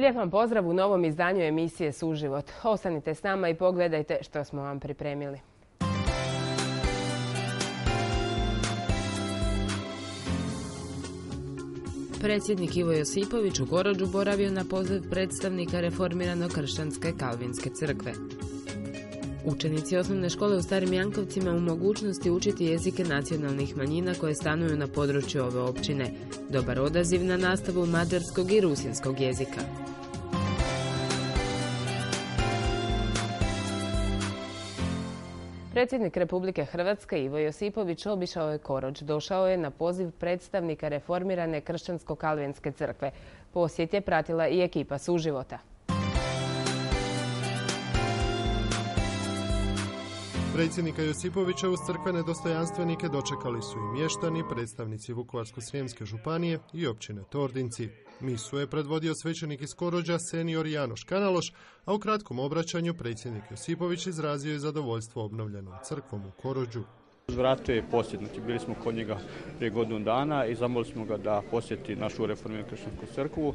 Lijep vam pozdrav u novom izdanju emisije Suživot. Ostanite s nama i pogledajte što smo vam pripremili. Predsjednik Ivo Josipović u Gorođu boravio na poziv predstavnika reformirano-kršćanske Kalvinske crkve. Učenici osnovne škole u Starim Jankovcima u mogućnosti učiti jezike nacionalnih manjina koje stanuju na području ove općine. Dobar odaziv na nastavu mađarskog i rusinskog jezika. Predsjednik Republike Hrvatske Ivo Josipović obišao je Korođ. Došao je na poziv predstavnika reformirane kršćansko-kalvinske crkve. Posjet je pratila i ekipa suživota. Predsjednika Josipovića uz crkvene dostojanstvenike dočekali su i mještani, predstavnici Vukovarsko-Srijemske županije i općine Tordinci. Misu je predvodio svećenik iz Korođa senior Janoš Kanaloš, a u kratkom obraćanju predsjednik Josipović izrazio je zadovoljstvo obnovljenom crkvom u Korođu. Vratio je posjet, znači bili smo kod njega prije godinu dana i zamolili smo ga da posjeti našu reformiranu kršćansku crkvu.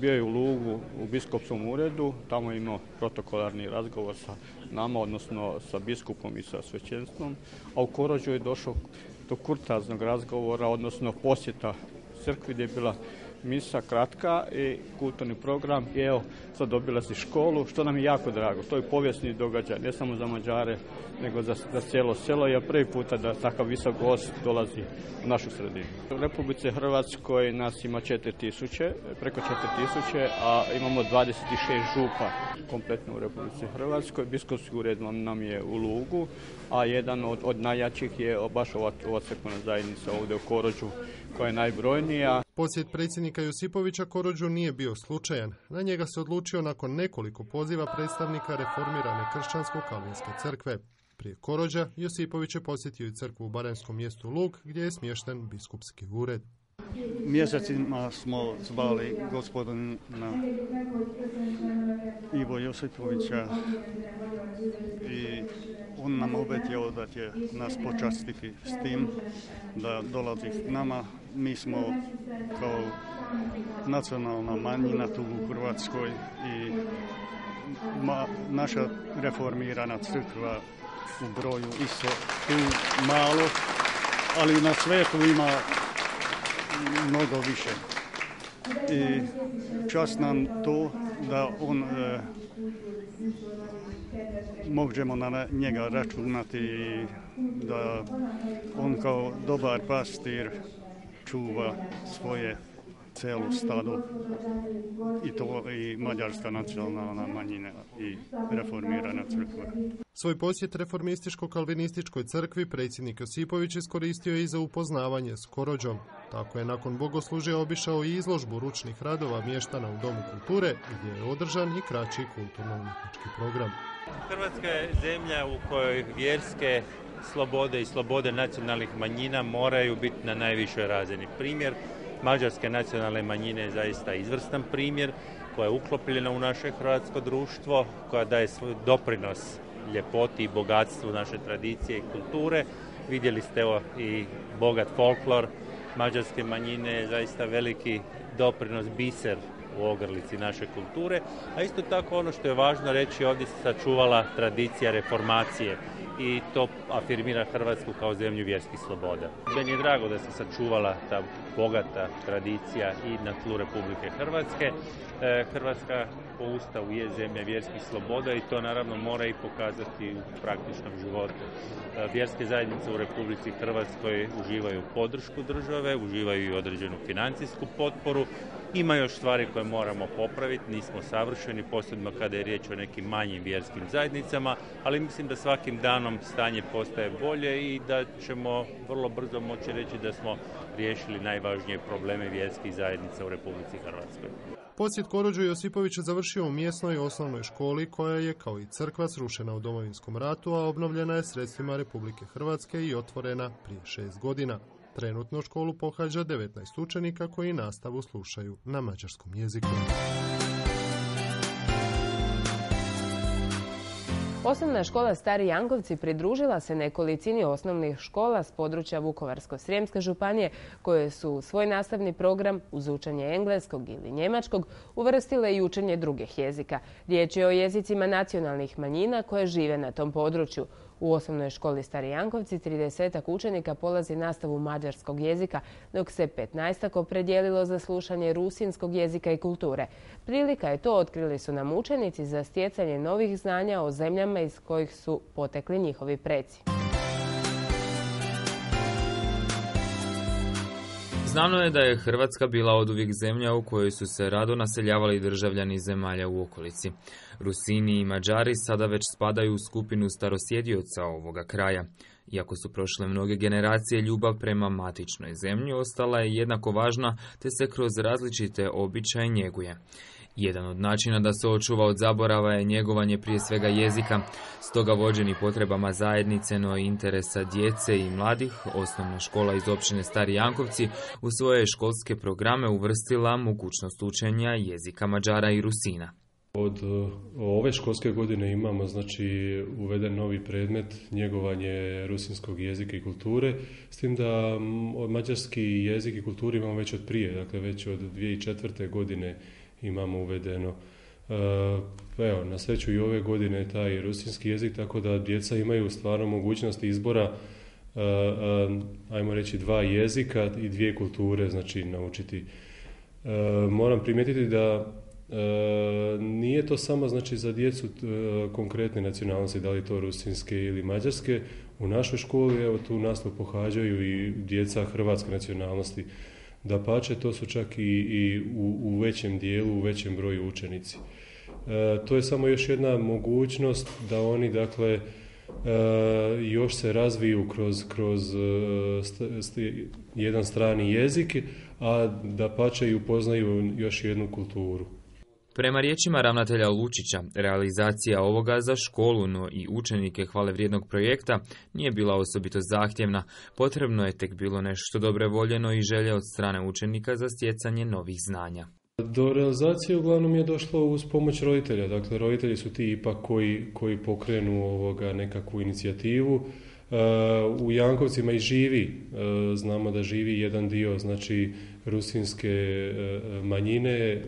Bio je u Lugu u biskupskom uredu, tamo je imao protokolarni razgovor sa nama, odnosno sa biskupom i sa svećenstvom, a u Korođu je došao do kurtaznog razgovora, odnosno posjeta crkvi gdje je bila misa kratka i kulturni program i evo sad dobila si školu što nam je jako drago. To je povijesni događaj ne samo za Mađare nego za, za cijelo selo je prvi puta da takav visok gost dolazi u našu sredinu. U Republice Hrvatskoj nas ima 4000, preko 4000, a imamo 26 župa kompletno u Republici Hrvatskoj. Biskupski ured nam je u Lugu, a jedan od, od najjačih je baš ova, ova zajednica ovdje u Korođu koja je najbrojnija. Posjet predsjednika Josipovića Korođu nije bio slučajan. Na njega se odlučio nakon nekoliko poziva predstavnika reformirane kršćansko-kalvinske crkve. Prije Korođa Josipović je posjetio i crkvu u Baranjskom mjestu Luk gdje je smješten biskupski ured. Mjesecima smo zvali gospodina Ivo Josipovića i on nam obetio da će nas počastiti s tim da dolazi k nama. Mi smo kao nacionalna manjina tu u Hrvatskoj i naša reformirana crkva u broju isto tu malo, ali na svetu ima mnogo više. I čast nam to da on e, možemo na njega računati da on kao dobar pastir čuva svoje celu stadu i to i mađarska nacionalna manjina i reformirana crkva. Svoj posjet reformističko-kalvinističkoj crkvi predsjednik Josipović iskoristio i za upoznavanje s Korođom. Tako je nakon bogoslužja obišao i izložbu ručnih radova mještana u Domu kulture gdje je održan i kraći kulturno-umjetnički program. Hrvatska je zemlja u kojoj vjerske slobode i slobode nacionalnih manjina moraju biti na najvišoj razini. Primjer Mađarske nacionalne manjine je zaista izvrstan primjer koja je uklopljena u naše hrvatsko društvo, koja daje svoj doprinos ljepoti i bogatstvu naše tradicije i kulture. Vidjeli ste evo i bogat folklor mađarske manjine je zaista veliki doprinos biser u ogrlici naše kulture, a isto tako ono što je važno reći ovdje se sačuvala tradicija reformacije i to afirmira Hrvatsku kao zemlju vjerskih sloboda. Meni je drago da se sačuvala ta bogata tradicija i na tlu Republike Hrvatske. E, Hrvatska po Ustavu je zemlja vjerskih sloboda i to naravno mora i pokazati u praktičnom životu. E, vjerske zajednice u Republici Hrvatskoj uživaju podršku države, uživaju i određenu financijsku potporu. Ima još stvari koje moramo popraviti, nismo savršeni, posebno kada je riječ o nekim manjim vjerskim zajednicama, ali mislim da svakim danom stanje postaje bolje i da ćemo vrlo brzo moći reći da smo riješili najvažnije probleme vjerskih zajednica u Republici Hrvatskoj. Posjet Korođu Josipović završio u mjesnoj osnovnoj školi koja je kao i crkva srušena u domovinskom ratu, a obnovljena je sredstvima Republike Hrvatske i otvorena prije šest godina. Trenutno školu pohađa 19 učenika koji nastavu slušaju na mađarskom jeziku. Osnovna škola Stari Jankovci pridružila se nekolicini osnovnih škola s područja Vukovarsko-Srijemske županije koje su svoj nastavni program uz učenje engleskog ili njemačkog uvrstile i učenje drugih jezika. Riječ je o jezicima nacionalnih manjina koje žive na tom području. U osnovnoj školi Stari Jankovci 30 učenika polazi nastavu mađarskog jezika, dok se 15 opredijelilo za slušanje rusinskog jezika i kulture. Prilika je to, otkrili su nam učenici, za stjecanje novih znanja o zemljama iz kojih su potekli njihovi preci. Znano je da je Hrvatska bila oduvijek zemlja u kojoj su se rado naseljavali državljani zemalja u okolici. Rusini i Mađari sada već spadaju u skupinu starosjedioca ovoga kraja. Iako su prošle mnoge generacije, ljubav prema matičnoj zemlji ostala je jednako važna te se kroz različite običaje njeguje. Jedan od načina da se očuva od zaborava je njegovanje prije svega jezika, stoga vođeni potrebama zajednice, no interesa djece i mladih, osnovna škola iz općine Stari Jankovci u svoje školske programe uvrstila mogućnost učenja jezika Mađara i Rusina. Od e, ove školske godine imamo znači uveden novi predmet njegovanje rusinskog jezika i kulture, s tim da mađarski jezik i kulturu imamo već od prije, dakle već od 2004. godine imamo uvedeno. E, evo, na sreću i ove godine taj rusinski jezik, tako da djeca imaju stvarno mogućnost izbora e, ajmo reći dva jezika i dvije kulture, znači naučiti. Moram primijetiti da E, nije to samo znači za djecu e, konkretne nacionalnosti, da li to rusinske ili mađarske. U našoj školi evo tu nastavu pohađaju i djeca hrvatske nacionalnosti. Da pače, to su čak i, i u, u, većem dijelu, u većem broju učenici. E, to je samo još jedna mogućnost da oni dakle e, još se razviju kroz, kroz jedan strani jezik, a da pače i upoznaju još jednu kulturu. Prema riječima ravnatelja Lučića, realizacija ovoga za školu, no i učenike hvale vrijednog projekta nije bila osobito zahtjevna. Potrebno je tek bilo nešto dobre voljeno i želje od strane učenika za stjecanje novih znanja. Do realizacije uglavnom je došlo uz pomoć roditelja. Dakle, roditelji su ti ipak koji, koji pokrenu ovoga nekakvu inicijativu. E, u Jankovcima i živi, e, znamo da živi jedan dio, znači rusinske e, manjine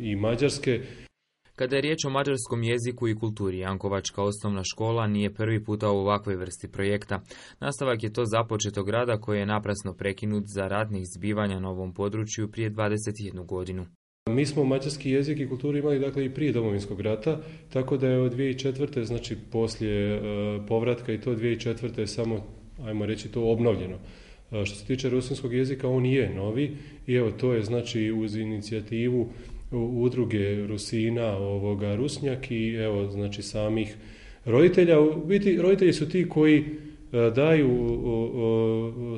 i mađarske. Kada je riječ o mađarskom jeziku i kulturi, Jankovačka osnovna škola nije prvi puta u ovakvoj vrsti projekta. Nastavak je to započetog rada koji je naprasno prekinut za ratnih zbivanja na ovom području prije 21 godinu. Mi smo mađarski jezik i kulturu imali dakle i prije domovinskog rata, tako da je od 2004. znači poslije e, povratka i to 2004. samo, ajmo reći, to obnovljeno. Što se tiče rusinskog jezika, on je novi i evo to je znači uz inicijativu udruge Rusina, ovoga Rusnjak i evo znači samih roditelja. U biti roditelji su ti koji e, daju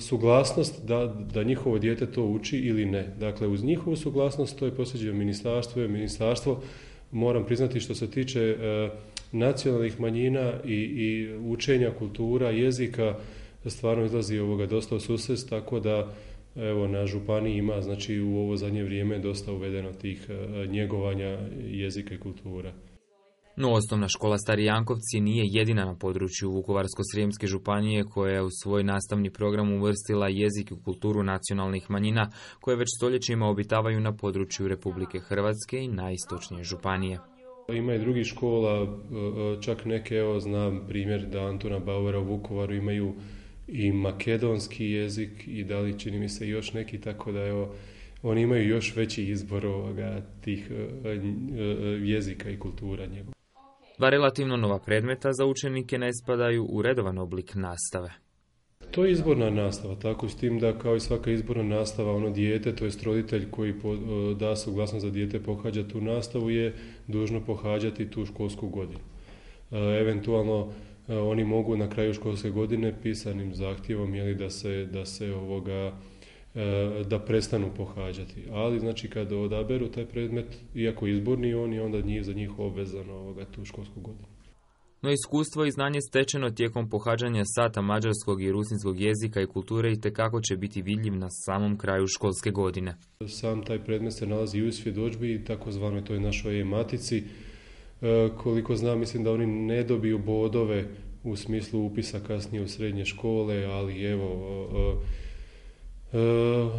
suglasnost da, da njihovo dijete to uči ili ne. Dakle, uz njihovu suglasnost to je posljeđeno ministarstvo i ministarstvo moram priznati što se tiče e, nacionalnih manjina i, i učenja kultura, jezika, stvarno izlazi ovoga dosta u susret, tako da evo na županiji ima znači u ovo zadnje vrijeme dosta uvedeno tih e, njegovanja jezika i kultura. No, osnovna škola Stari Jankovci nije jedina na području Vukovarsko-Srijemske županije koja je u svoj nastavni program uvrstila jezik i kulturu nacionalnih manjina koje već stoljećima obitavaju na području Republike Hrvatske i najistočnije županije. Ima i drugih škola, e, e, čak neke, evo znam primjer da Antona Bauera u Vukovaru imaju i makedonski jezik i da li čini mi se još neki, tako da evo, oni imaju još veći izbor ovoga, tih e, jezika i kultura njegov. Dva relativno nova predmeta za učenike ne spadaju u redovan oblik nastave. To je izborna nastava, tako s tim da kao i svaka izborna nastava, ono dijete, to je roditelj koji e, da suglasnost za dijete pohađa tu nastavu je dužno pohađati tu školsku godinu. eventualno E, oni mogu na kraju školske godine pisanim zahtjevom jeli, da se, da se ovoga e, da prestanu pohađati. Ali znači kada odaberu taj predmet, iako izborni on je onda njih za njih obvezan ovoga tu školsku godinu. No iskustvo i znanje stečeno tijekom pohađanja sata mađarskog i rusinskog jezika i kulture i tekako će biti vidljiv na samom kraju školske godine. Sam taj predmet se nalazi i u svjedočbi i takozvanoj toj našoj matici koliko znam, mislim da oni ne dobiju bodove u smislu upisa kasnije u srednje škole, ali evo, E,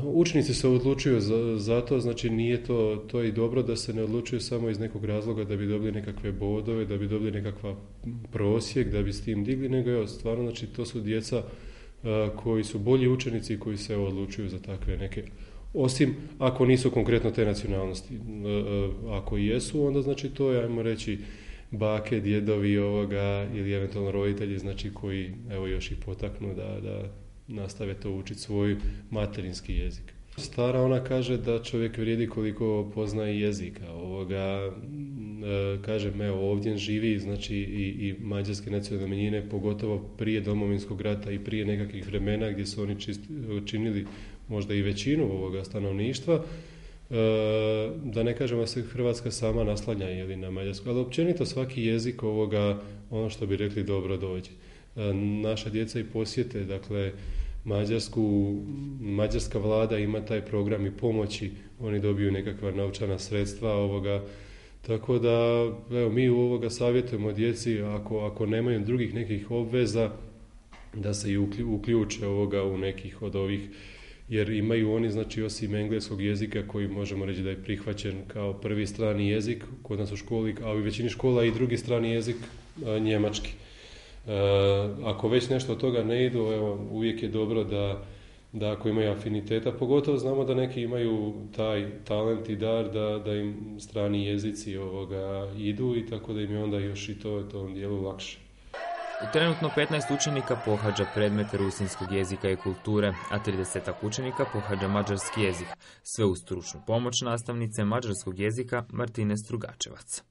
učenici se odlučuju za, za, to, znači nije to, to i dobro da se ne odlučuju samo iz nekog razloga da bi dobili nekakve bodove, da bi dobili nekakva prosjek, da bi s tim digli, nego evo, stvarno, znači to su djeca e, koji su bolji učenici i koji se odlučuju za takve neke osim ako nisu konkretno te nacionalnosti. E, ako i jesu, onda znači to je, ajmo reći, bake, djedovi ovoga ili eventualno roditelji, znači koji evo još ih potaknu da, da nastave to učiti svoj materinski jezik. Stara ona kaže da čovjek vrijedi koliko poznaje jezika. Ovoga, e, kažem, evo, ovdje živi znači i, i mađarske nacionalne manjine, pogotovo prije domovinskog rata i prije nekakvih vremena gdje su oni čist, činili možda i većinu ovoga stanovništva. E, da ne kažemo da se Hrvatska sama naslanja jeli, na mađarsku, ali općenito svaki jezik ovoga, ono što bi rekli, dobro dođe. Naša djeca i posjete, dakle, Mađarsku, mađarska vlada ima taj program i pomoći, oni dobiju nekakva novčana sredstva ovoga, tako da evo, mi ovoga savjetujemo djeci ako, ako nemaju drugih nekih obveza da se i uključe ovoga u nekih od ovih jer imaju oni znači osim engleskog jezika koji možemo reći da je prihvaćen kao prvi strani jezik kod nas u školi, a u većini škola i drugi strani jezik njemački. E, ako već nešto od toga ne idu, evo, uvijek je dobro da, da ako imaju afiniteta, pogotovo znamo da neki imaju taj talent i dar da, da im strani jezici ovoga idu i tako da im je onda još i to tom dijelu lakše. Trenutno 15 učenika pohađa predmete rusinskog jezika i kulture, a 30 učenika pohađa mađarski jezik, sve uz stručnu pomoć nastavnice mađarskog jezika Martine Strugačevac.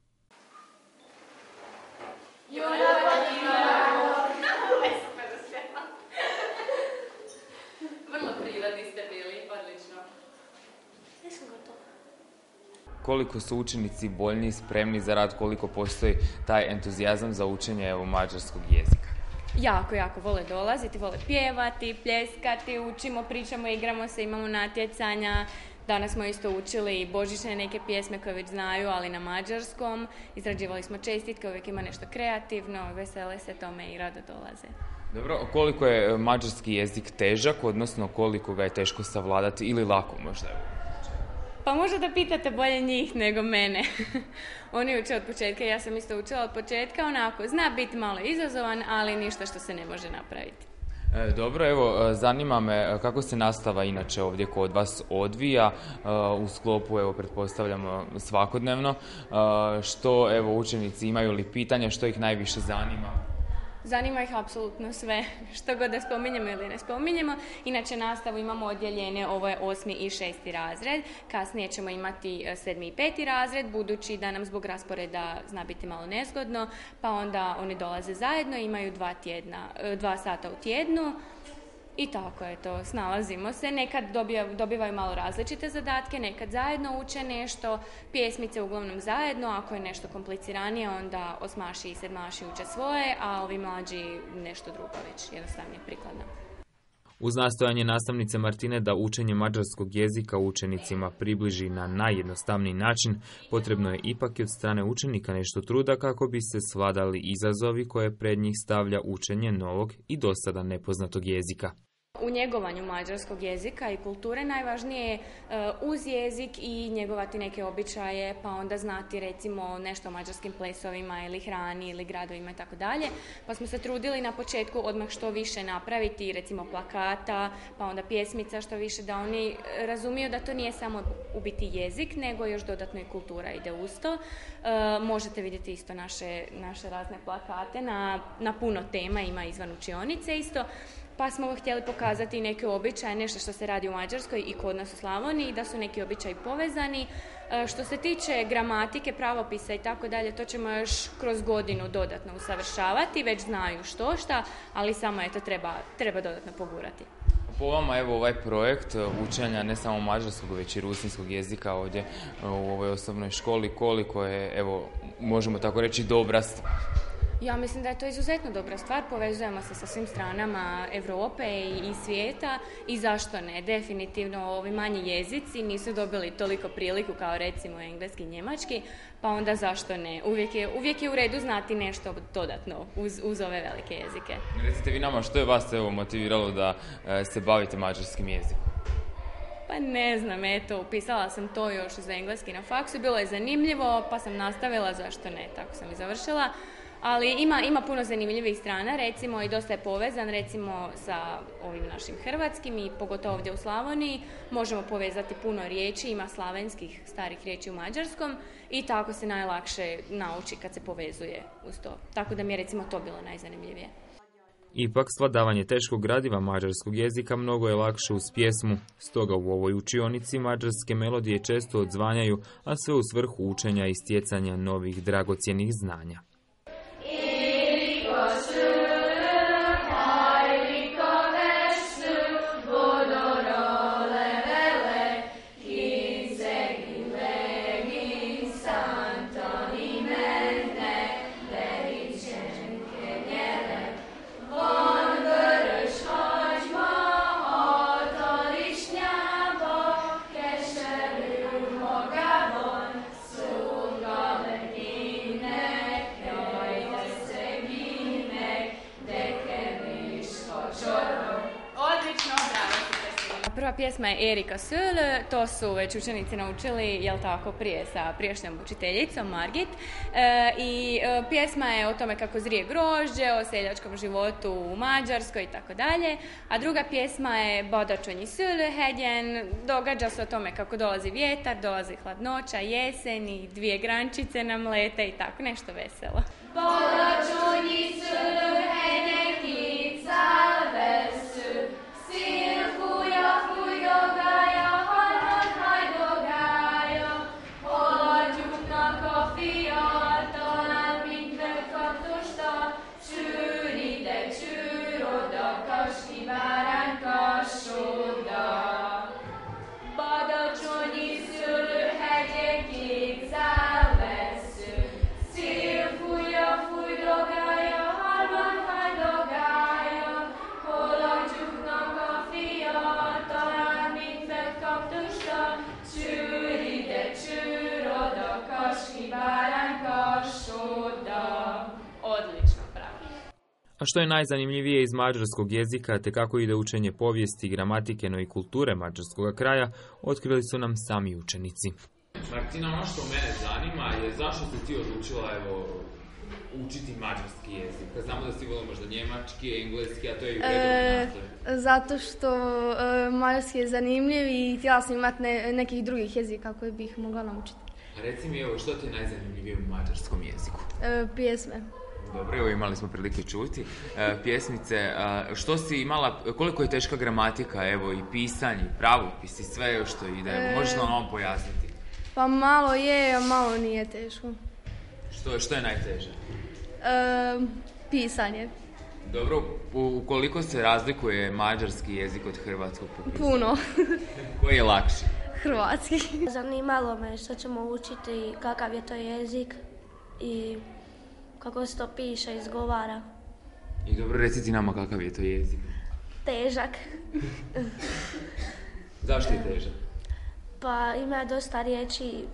Koliko su učenici boljni, spremni za rad, koliko postoji taj entuzijazam za učenje evo, mađarskog jezika? Jako, jako vole dolaziti, vole pjevati, pljeskati, učimo, pričamo, igramo se, imamo natjecanja. Danas smo isto učili božićne neke pjesme koje već znaju, ali na mađarskom. Izrađivali smo čestitke, uvijek ima nešto kreativno, vesele se tome i rado dolaze. Dobro, koliko je mađarski jezik težak, odnosno koliko ga je teško savladati ili lako možda? Pa možda da pitate bolje njih nego mene. Oni uče od početka, ja sam isto učila od početka, onako, zna biti malo izazovan, ali ništa što se ne može napraviti. E, dobro, evo, e, zanima me e, kako se nastava inače ovdje kod vas odvija u sklopu, evo, pretpostavljamo svakodnevno, što, evo, učenici imaju li pitanja, što ih najviše zanima? Zanima ih apsolutno sve, što god da spominjemo ili ne spominjemo. Inače, nastavu imamo odjeljenje, ovo je osmi i šesti razred. Kasnije ćemo imati e, sedmi i peti razred, budući da nam zbog rasporeda zna biti malo nezgodno, pa onda oni dolaze zajedno, imaju dva, tjedna, e, dva sata u tjednu. I tako je to, snalazimo se. Nekad dobivaju malo različite zadatke, nekad zajedno uče nešto, pjesmice uglavnom zajedno, ako je nešto kompliciranije onda osmaši i sedmaši uče svoje, a ovi mlađi nešto drugo već jednostavnije prikladno. Uz nastojanje nastavnice Martine da učenje mađarskog jezika učenicima približi na najjednostavniji način, potrebno je ipak i od strane učenika nešto truda kako bi se svladali izazovi koje pred njih stavlja učenje novog i dosada nepoznatog jezika. U njegovanju mađarskog jezika i kulture najvažnije je e, uz jezik i njegovati neke običaje, pa onda znati recimo nešto o mađarskim plesovima ili hrani ili gradovima i tako dalje. Pa smo se trudili na početku odmah što više napraviti, recimo plakata, pa onda pjesmica što više da oni razumiju da to nije samo u biti jezik, nego još dodatno i kultura ide uz to. E, možete vidjeti isto naše, naše razne plakate na, na puno tema, ima izvan učionice isto pa smo htjeli pokazati neke običaje, nešto što se radi u Mađarskoj i kod nas u Slavoniji, da su neki običaji povezani. E, što se tiče gramatike, pravopisa i tako dalje, to ćemo još kroz godinu dodatno usavršavati, već znaju što šta, ali samo eto treba, treba dodatno pogurati. Po vama, evo, ovaj projekt učenja ne samo mađarskog, već i rusinskog jezika ovdje e, u ovoj osobnoj školi, koliko je, evo, možemo tako reći, dobra stvar? Ja mislim da je to izuzetno dobra stvar, povezujemo se sa svim stranama Europe i svijeta i zašto ne, definitivno ovi manji jezici nisu dobili toliko priliku kao recimo engleski i njemački, pa onda zašto ne, uvijek je, uvijek je u redu znati nešto dodatno uz, uz ove velike jezike. Recite vi nama što je vas evo motiviralo da e, se bavite mađarskim jezikom? Pa ne znam, eto, upisala sam to još za engleski na faksu, bilo je zanimljivo, pa sam nastavila, zašto ne, tako sam i završila. Ali ima, ima puno zanimljivih strana, recimo i dosta je povezan recimo sa ovim našim hrvatskim i pogotovo ovdje u Slavoniji. Možemo povezati puno riječi, ima slavenskih starih riječi u mađarskom i tako se najlakše nauči kad se povezuje uz to. Tako da mi je recimo to bilo najzanimljivije. Ipak svladavanje teškog gradiva mađarskog jezika mnogo je lakše uz pjesmu, stoga u ovoj učionici mađarske melodije često odzvanjaju, a sve u svrhu učenja i stjecanja novih dragocjenih znanja. Pjesma je Erika Söl, to su već učenici naučili, jel tako, prije sa prijašnjom učiteljicom Margit. E, I e, pjesma je o tome kako zrije grožđe, o seljačkom životu u Mađarskoj i tako dalje. A druga pjesma je Bodačonji Sölhedjen, događa se o tome kako dolazi vjetar, dolazi hladnoća, jesen i dvije grančice nam lete i tako, nešto veselo. Bodačonji Sölhedjen, A što je najzanimljivije iz mađarskog jezika, te kako ide učenje povijesti, gramatike, no i kulture mađarskog kraja, otkrili su nam sami učenici. Martina, ono što mene zanima je zašto si ti odlučila evo, učiti mađarski jezik? Kad znamo da si volio možda njemački, engleski, a to je i e, Zato što e, mađarski je zanimljiv i htjela sam imati nekih drugih jezika koje bih mogla naučiti. A reci mi, evo, što ti je najzanimljivije u mađarskom jeziku? E, pjesme. Dobro, evo imali smo prilike čuti. E, pjesmice, što si imala, koliko je teška gramatika, evo i pisanje, pravopis i sve što ide, e, možeš nam ovom pojasniti? Pa malo je, a malo nije teško. Što, što je najteže? E, pisanje. Dobro, u, koliko se razlikuje mađarski jezik od hrvatskog Puno. Koji je lakši? Hrvatski. Zanimalo me što ćemo učiti, kakav je to jezik i kako se to piše, izgovara. I dobro, reci ti nama kakav je to jezik. Težak. Zašto je težak? Pa ima dosta riječi,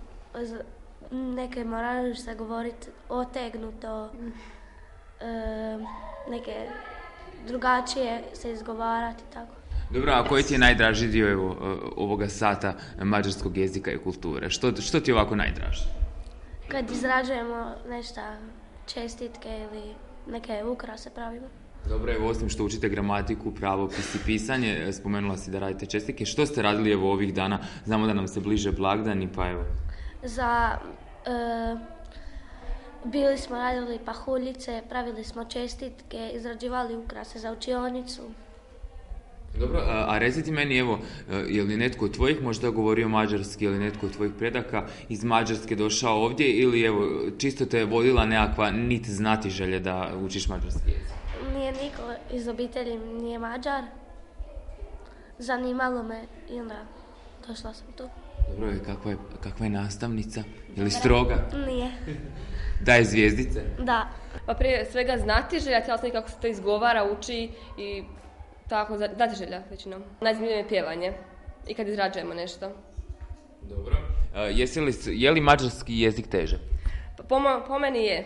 neke moraju se govoriti otegnuto, e, neke drugačije se izgovarati tako. Dobro, a koji ti je najdraži dio evo, ovoga sata mađarskog jezika i kulture? Što, što ti je ovako najdraži? Kad izrađujemo nešto čestitke ili neke ukrase pravimo. Dobro, evo osim što učite gramatiku, pravopis i pisanje, spomenula si da radite čestitke. Što ste radili evo ovih dana? Znamo da nam se bliže blagdani, pa evo. Za... E, bili smo radili pahuljice, pravili smo čestitke, izrađivali ukrase za učionicu. Dobro, a, a reciti meni, evo, e, je li netko od tvojih možda govorio mađarski ili netko od tvojih predaka iz Mađarske došao ovdje ili evo, čisto te je vodila nekakva nit znati želje da učiš mađarski jezik? Nije niko iz obitelji nije mađar. Zanimalo me i onda došla sam tu. Dobro, kakva je, kakva je nastavnica? Je li stroga? Nije. Daje zvijezdice? Da. Pa prije svega znati želja, htjela sam kako se to izgovara, uči i tako, znati želja većinom. Najzanimljivije je pjevanje i kad izrađujemo nešto. Dobro. jesi li, je li mađarski jezik teže? Pa po, po meni je.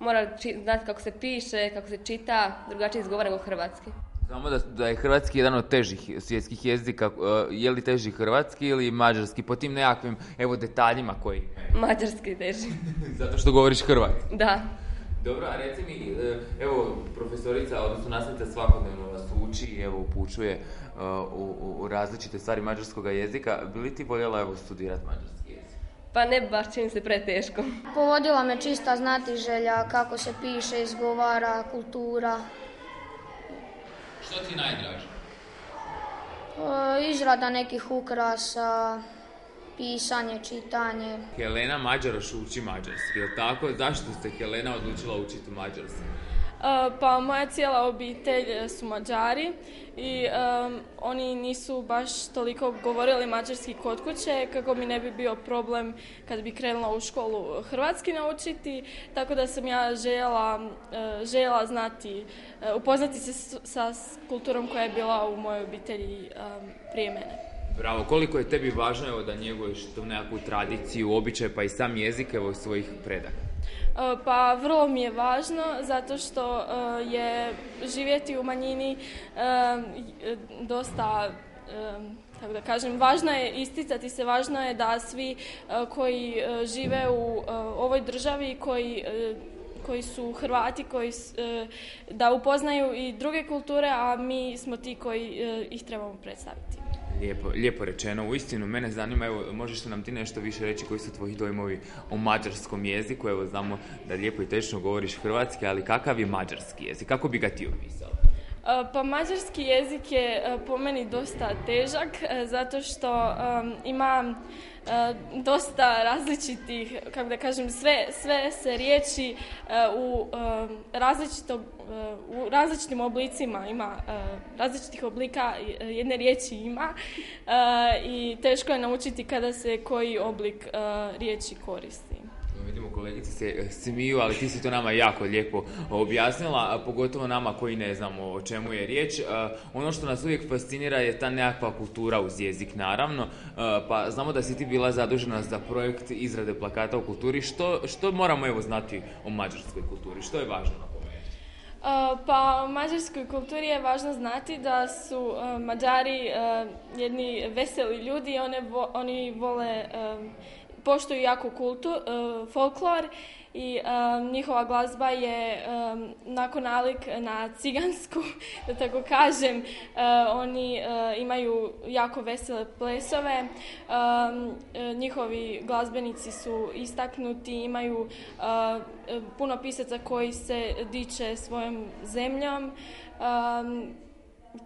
Mora znati kako se piše, kako se čita, drugačije izgovara nego hrvatski. Znamo da, da je hrvatski jedan od težih svjetskih jezika. Je li teži hrvatski ili mađarski? Po tim nekakvim, evo, detaljima koji... Mađarski teži. Zato što govoriš hrvatski? Da. Dobro, a reci mi, e, evo, profesorica, odnosno nastavnica svakodnevno vas uči i evo upućuje e, u, u, različite stvari mađarskog jezika. Bi li ti voljela evo studirati mađarski jezik? Pa ne baš čini se preteško. Povodila me čista znati želja, kako se piše, izgovara, kultura. Što ti najdraže? E, izrada nekih ukrasa, pisanje, čitanje. Helena Mađaroš uči mađarski, je tako? Zašto se Helena odlučila učiti mađarski? Uh, pa moja cijela obitelj su Mađari i um, oni nisu baš toliko govorili mađarski kod kuće kako mi ne bi bio problem kad bi krenula u školu hrvatski naučiti, tako da sam ja željela, uh, željela znati, uh, upoznati se sa kulturom koja je bila u mojoj obitelji um, prije mene. Bravo, koliko je tebi važno evo, da njeguješ tu nekakvu tradiciju, običaj pa i sam jezik evo, svojih predaka? E, pa vrlo mi je važno zato što e, je živjeti u manjini e, dosta tako da kažem, važno je isticati se, važno je da svi koji žive u ovoj državi, koji koji su Hrvati, koji, da upoznaju i druge kulture, a mi smo ti koji ih trebamo predstaviti. Lijepo, lijepo rečeno. U istinu, mene zanima, evo, možeš li nam ti nešto više reći koji su tvoji dojmovi o mađarskom jeziku? Evo, znamo da lijepo i tečno govoriš hrvatski, ali kakav je mađarski jezik? Kako bi ga ti opisao? Pa mađarski jezik je po meni dosta težak zato što ima dosta različitih, kako da kažem, sve, sve se riječi u, različito, u različitim oblicima ima, različitih oblika jedne riječi ima i teško je naučiti kada se koji oblik riječi koristi kolegice se eh, smiju, ali ti si to nama jako lijepo objasnila, pogotovo nama koji ne znamo o čemu je riječ. Eh, ono što nas uvijek fascinira je ta nekakva kultura uz jezik, naravno. Eh, pa znamo da si ti bila zadužena za projekt izrade plakata u kulturi. Što, što moramo evo znati o mađarskoj kulturi? Što je važno Pa u mađarskoj kulturi je važno znati da su Mađari jedni veseli ljudi, one oni vole poštuju jako kultu, e, folklor i e, njihova glazba je um, nakon nalik na cigansku, da tako kažem. oni imaju jako vesele plesove, njihovi glazbenici su istaknuti, imaju puno pisaca koji se diče svojom zemljom.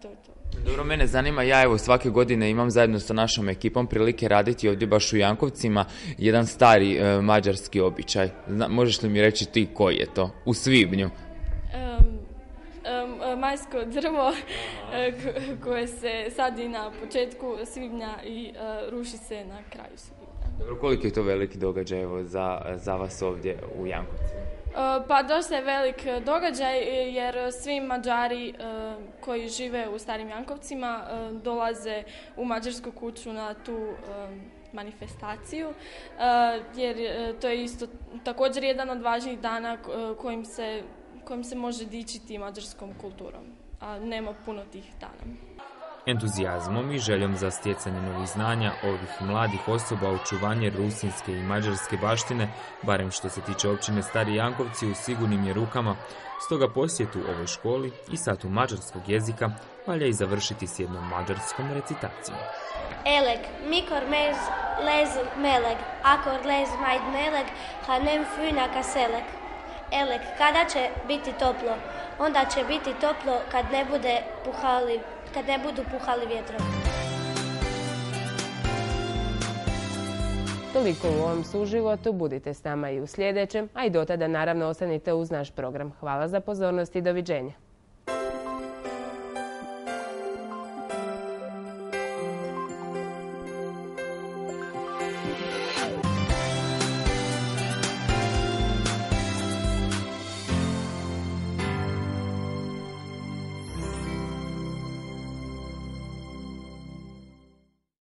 to je to. Dobro, mene zanima, ja evo svake godine imam zajedno sa našom ekipom prilike raditi ovdje baš u Jankovcima jedan stari e, mađarski običaj. možeš li mi reći ti koji je to? U svibnju. Um, majsko drvo e, koje se sadi na početku svibnja i ruši se na kraju svibnja. Dobro, koliko je to veliki događaj evo, za, za vas ovdje u Jankovcima? E, pa dosta je velik događaj jer svi Mađari e, koji žive u Starim Jankovcima e, dolaze u Mađarsku kuću na tu manifestaciju jer to je isto također jedan od važnijih dana kojim se, kojim se može dičiti mađarskom kulturom, a nema puno tih dana. Entuzijazmom i željom za stjecanje novih znanja ovih mladih osoba očuvanje rusinske i mađarske baštine, barem što se tiče općine Stari Jankovci, u sigurnim je rukama, stoga posjetu ovoj školi i satu mađarskog jezika valja i završiti s jednom mađarskom recitacijom. Elek, mikor mez lez meleg, akor lez majd meleg, hanem fyna kaselek. Elek, kada će biti toplo? Onda će biti toplo kad ne bude puhali kad ne budu puhali vjetrom. Toliko u ovom suživotu, budite s nama i u sljedećem, a i do tada naravno ostanite uz naš program. Hvala za pozornost i doviđenja.